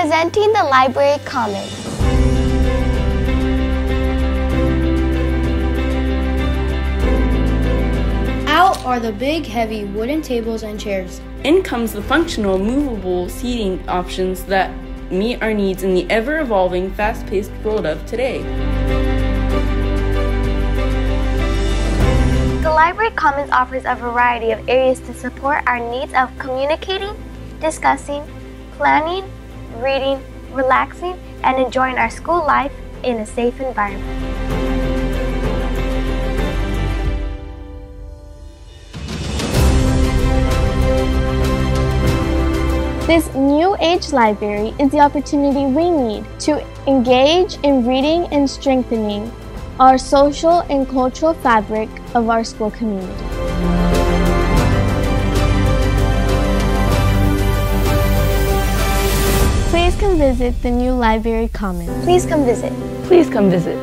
Presenting the Library Commons. Out are the big, heavy wooden tables and chairs. In comes the functional, movable seating options that meet our needs in the ever evolving, fast paced world of today. The Library Commons offers a variety of areas to support our needs of communicating, discussing, planning, reading, relaxing, and enjoying our school life in a safe environment. This new age library is the opportunity we need to engage in reading and strengthening our social and cultural fabric of our school community. visit the new library common. Please come visit. Please come visit.